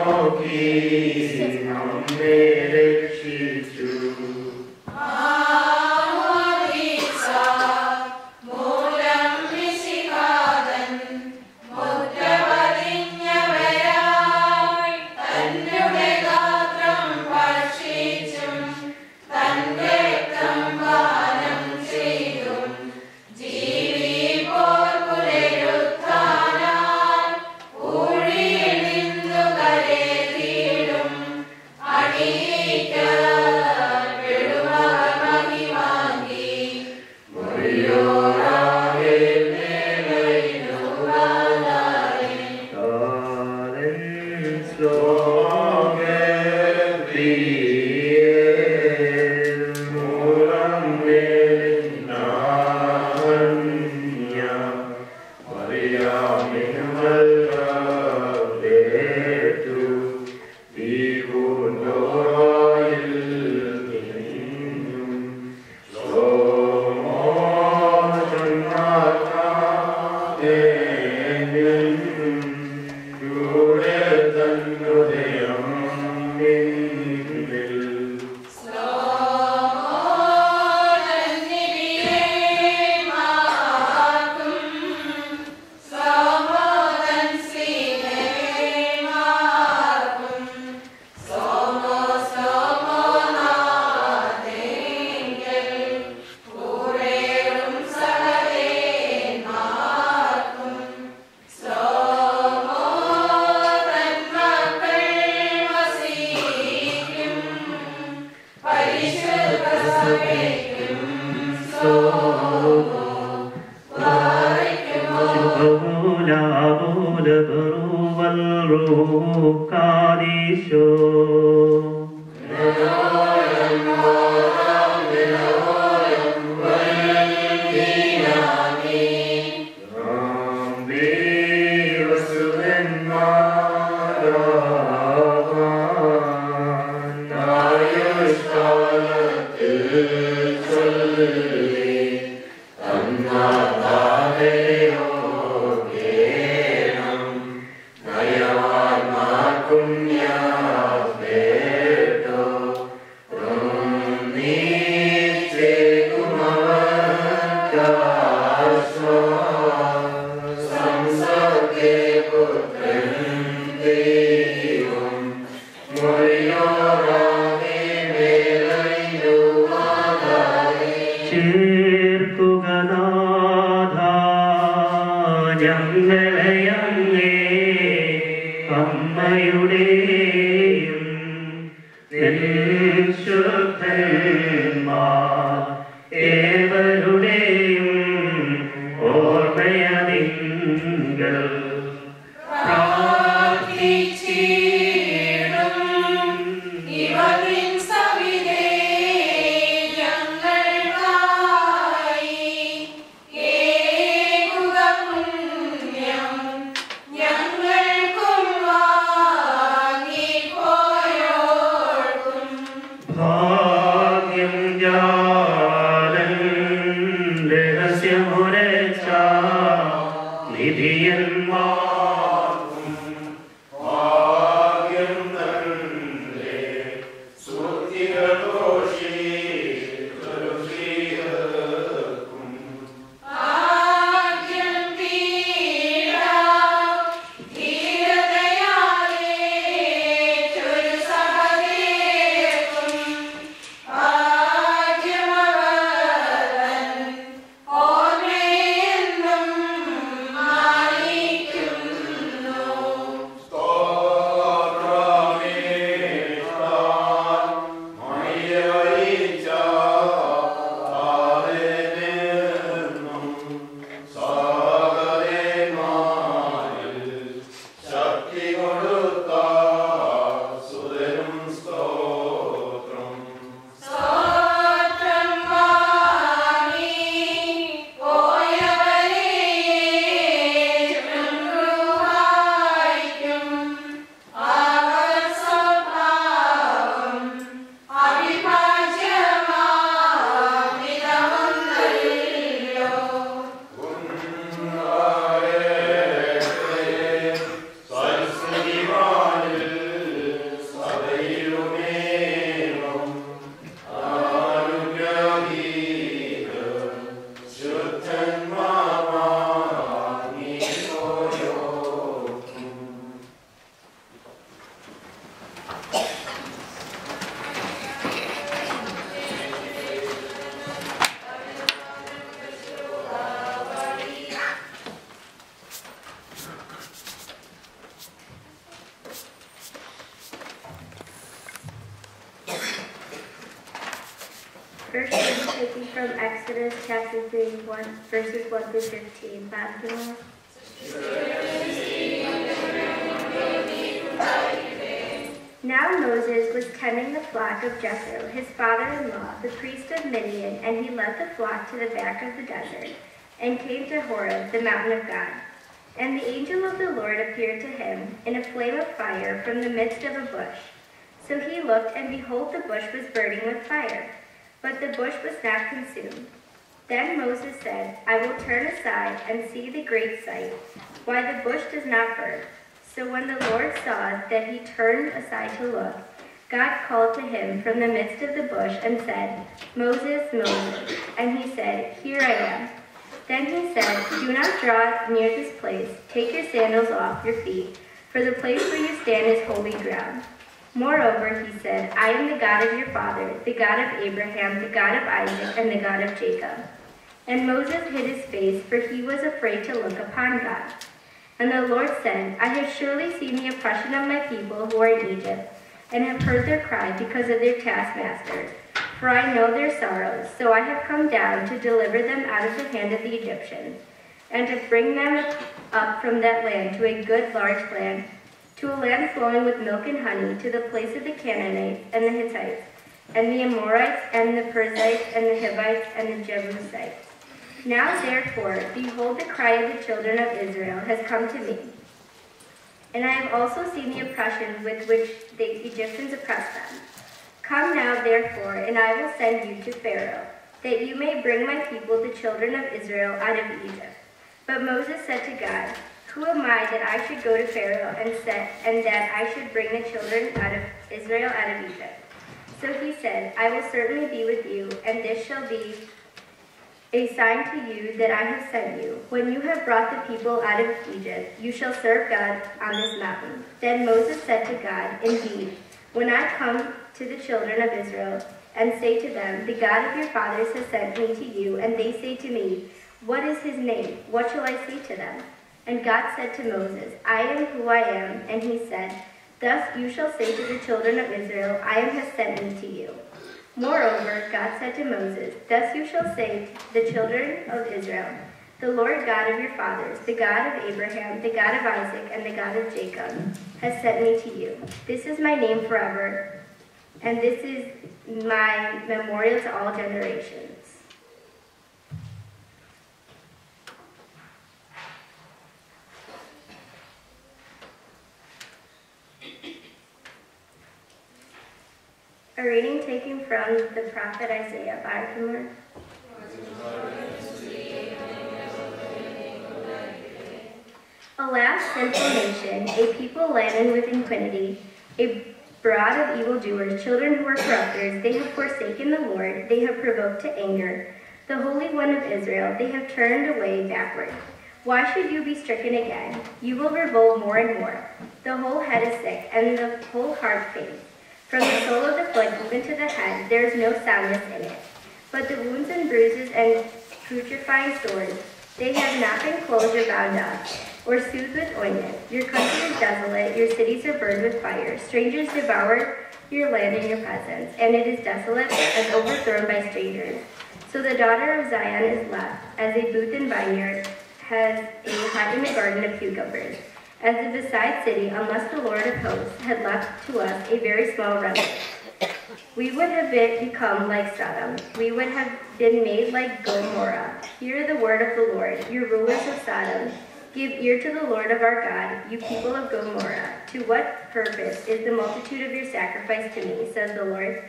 Amen. you. Sin should pay. Amen. First taken from Exodus chapter 31, verses 1 through 15. Baptism. Now Moses was tending the flock of Jethro, his father-in-law, the priest of Midian, and he led the flock to the back of the desert, and came to Horeb, the mountain of God. And the angel of the Lord appeared to him in a flame of fire from the midst of a bush. So he looked, and behold, the bush was burning with fire, but the bush was not consumed. Then Moses said, I will turn aside and see the great sight, why the bush does not burn. So when the Lord saw that he turned aside to look, God called to him from the midst of the bush and said, Moses, Moses. And he said, Here I am. Then he said, Do not draw near this place. Take your sandals off your feet, for the place where you stand is holy ground. Moreover, he said, I am the God of your father, the God of Abraham, the God of Isaac, and the God of Jacob. And Moses hid his face, for he was afraid to look upon God. And the Lord said, I have surely seen the oppression of my people who are in Egypt, and have heard their cry because of their taskmasters. For I know their sorrows, so I have come down to deliver them out of the hand of the Egyptians, and to bring them up from that land to a good large land, to a land flowing with milk and honey, to the place of the Canaanites and the Hittites, and the Amorites and the Perizzites and the Hivites and the Jebusites. Now therefore, behold, the cry of the children of Israel has come to me. And I have also seen the oppression with which the Egyptians oppress them. Come now, therefore, and I will send you to Pharaoh, that you may bring my people, the children of Israel, out of Egypt. But Moses said to God, Who am I that I should go to Pharaoh and set, and that I should bring the children out of Israel out of Egypt? So he said, I will certainly be with you, and this shall be a sign to you that I have sent you. When you have brought the people out of Egypt, you shall serve God on this mountain. Then Moses said to God, Indeed, when I come to the children of Israel and say to them, The God of your fathers has sent me to you, and they say to me, What is his name? What shall I say to them? And God said to Moses, I am who I am. And he said, Thus you shall say to the children of Israel, I am has sent me to you. Moreover, God said to Moses, Thus you shall say to the children of Israel, The Lord God of your fathers, the God of Abraham, the God of Isaac, and the God of Jacob, has sent me to you. This is my name forever, and this is my memorial to all generations. A reading taken from the prophet Isaiah by Kumar. Alas, sinful nation, a people laden with iniquity, a brood of evildoers, children who are corrupters, they have forsaken the Lord, they have provoked to anger the Holy One of Israel, they have turned away backward. Why should you be stricken again? You will revolt more and more. The whole head is sick, and the whole heart faints. From the sole of the foot even to the head, there is no soundness in it. But the wounds and bruises and putrefying sores, they have not been closed or bound up, or soothed with ointment. Your country is desolate, your cities are burned with fire. Strangers devour your land in your presence, and it is desolate and overthrown by strangers. So the daughter of Zion is left, as a booth in vineyard has a hut in the garden of cucumbers as the beside city, unless the Lord of hosts had left to us a very small remnant. We would have been, become like Sodom. We would have been made like Gomorrah. Hear the word of the Lord, you rulers of Sodom. Give ear to the Lord of our God, you people of Gomorrah. To what purpose is the multitude of your sacrifice to me, says the Lord?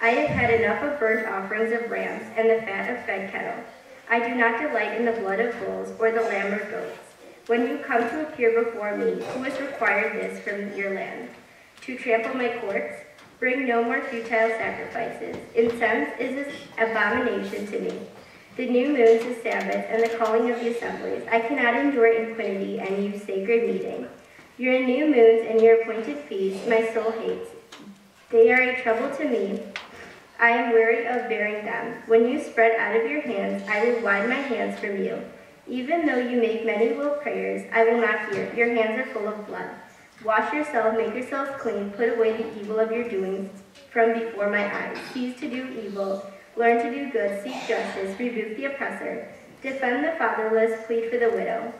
I have had enough of burnt offerings of rams and the fat of fed cattle. I do not delight in the blood of bulls or the lamb of goats. When you come to appear before me, who has required this from your land? To trample my courts? Bring no more futile sacrifices. Incense is an abomination to me. The new moons, the Sabbath, and the calling of the assemblies. I cannot endure impunity and use sacred meeting. Your new moons and your appointed feasts my soul hates. They are a trouble to me. I am weary of bearing them. When you spread out of your hands, I will wide my hands from you. Even though you make many will prayers, I will not hear. Your hands are full of blood. Wash yourself, make yourselves clean, put away the evil of your doings from before my eyes. Cease to do evil, learn to do good, seek justice, rebuke the oppressor, defend the fatherless, plead for the widow.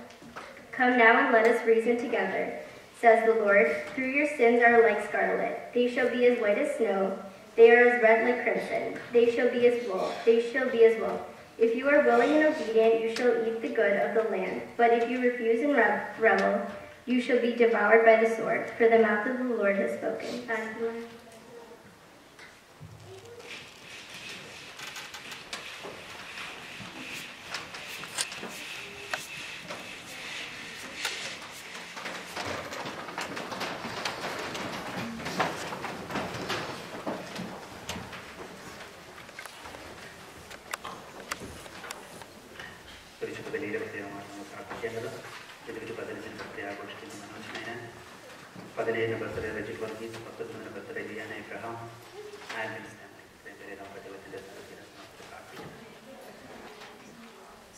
Come now and let us reason together, says the Lord. Through your sins are like scarlet. They shall be as white as snow. They are as red like crimson. They shall be as wool. They shall be as wool. If you are willing and obedient, you shall eat the good of the land. But if you refuse and rebel, you shall be devoured by the sword, for the mouth of the Lord has spoken.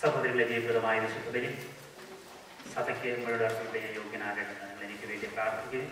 സഹോദരങ്ങളെ ജീവിതമായ വിശുദ്ധ ബലി സഭയ്ക്ക് മുഴുവൻ യോഗ്യനാകേണ്ടത് എനിക്ക് വേണ്ടി പ്രാർത്ഥിക്കുകയും.